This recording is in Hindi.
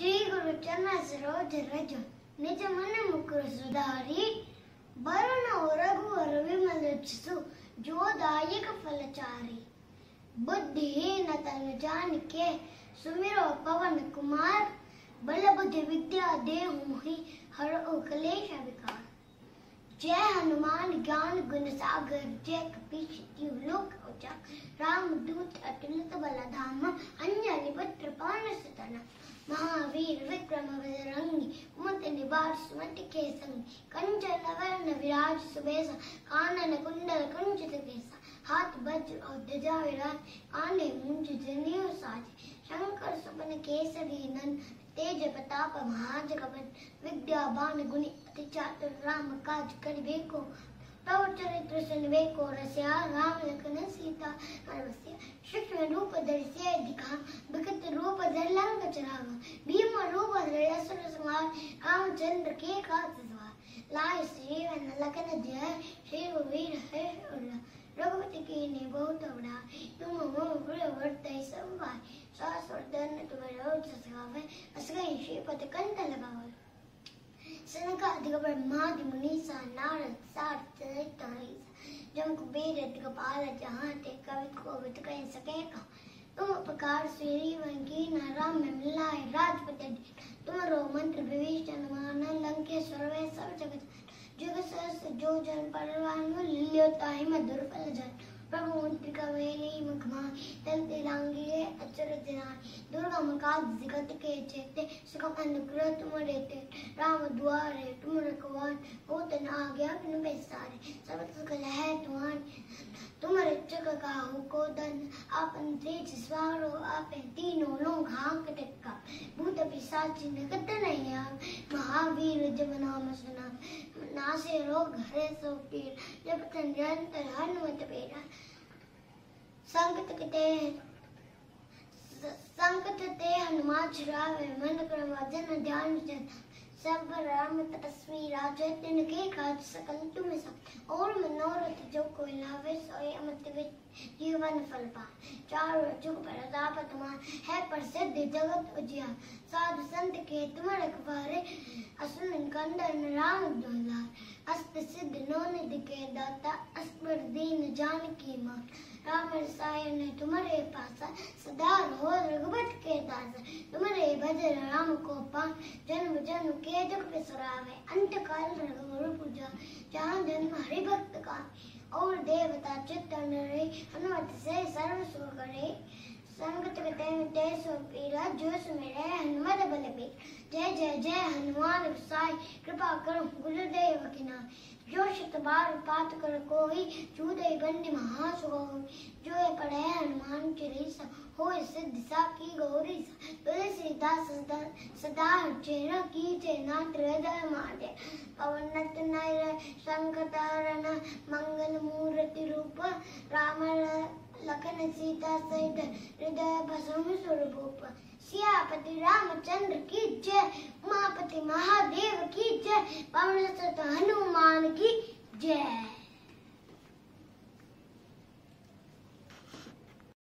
ಶ್ರೀ ಗುರು ಚನ್ನ ಸರೋಜ ರಜ ನಿಜ ಮನ ಮುಕುರ ಸುಧಾರಿ ಬರುಣ ಹೊರಗುವ ರವಿಮಲಚಿಸು ಜೋದಾಯಕ ಫಲಚಾರಿ बुद्धिहीन तन जान के सुमिरो पवन कुमार बल बुद्धि विद्या देहु मोहि हर क्लेश विकार जय हनुमान ज्ञान गुण सागर जय कपीश तिहु लोक उजागर राम दूत अतुलित बल धाम अंजनी पुत्र महावीर विक्रम बजरंगी कुमति निवार सुमति के संग कंचन वर्ण विराज सुबेसा कानन कुंडल कुंचित केसा हाथ वज्र और ध्वजा विराज आने मुंज जनेऊ साज शंकर सुपन केसरी नंद तेज प्रताप महाजगवन विद्या बाण गुणि अति चातुर राम काज करिबे को तव चरित्र सुनबे को रसिया राम लखन सूक्ष्म रूप धरि दिखा विकट रूप धरि लंक चरावा भीम रूप धरि असुर संहार रामचंद्र के काज सवार लाय श्री लखन जय श्री वीर है रघुपति की ने बहुत बड़ा तुम हो बड़े वर्तै संभाय सास वर्धन तुम्हें रोज सगावे असगई श्रीपति कंठ लगावे सनकादिक ब्रह्मादि मुनीसा नारद सार चरित जम कुबेर दिगपाल जहाँ ते कवि को विद कह सके का तुम उपकार श्री वंकी नाराम में मिलाए राजपति तुमरो मंत्र विभीषण मान लंकेश्वर वे सब जगत जुग सहस्र जो जन परवान लिल्यो ताहि मधुर फल जन। प्रभु मुद्रिका वेली मुखमा तलते लांगिए अचरत नाय मकाद जिगत के चेते सुखम अनुग्रह तुम देते राम द्वारे तुम रखवान होत न आज्ञा बिन बेसारे। सब सुख है तुम्हारे। तुम रक्षक काहू को दन आपन तेज स्वारो, आपे तीनों लोग हांक टेक्का। भूत पिशाच निकट नहीं आम महावीर जब नाम सुना, नासे रोग हरे सो पीर। जब निरंतर हनुमत बेरा। संकट ते संकट ते हनुमान छुड़ावे मन क्रम ध्यान जन सब राम तस्वी राजा तिन के काज, सकल तुम सब। और मनोरथ, जो कोई लावे, सोए, अमृत विच जीवन फल पा। चार जुग पर दापत मान है प्रसिद्ध जगत उजिया। साधु संत के तुम रखवारे असुन कंदन राम दुलार। अस्त सिद्ध नौनिध के दाता अस्पर दीन जान की माँ। राम रसायन तुम्हारे पास सदा रहो रघुपत के दास। तुम्हारे भजन राम को पान जन्म जन्म के दुख बिसरावे अंत काल रघुवर पूजा। जहाँ जन्म हरि भक्त का। और देवता चित्त नरे हनुमत से सर्व सो करे संगत कटे मिटे सो पीरा जो सुमेरे हनुमत बल पीर जय जय जय, हनुमान गोसाई कृपा करो गुरुदेव की नाम। जो शत बार पात कर कोई चूदे बंदी महासो जो पढ़े हनुमान चालीसा हो सिद्ध सा की गौरी तुलसीदास सदा सदा चेहरा की चेना हृदय माटे पवन नर शंकरन मंगल मूर्ति रूप राम लखन, सीता सहित हृदय भसम स्वरूप। सियापति रामचंद्र की जय उमापति महादेव की जय, पवन हनुमान की जय।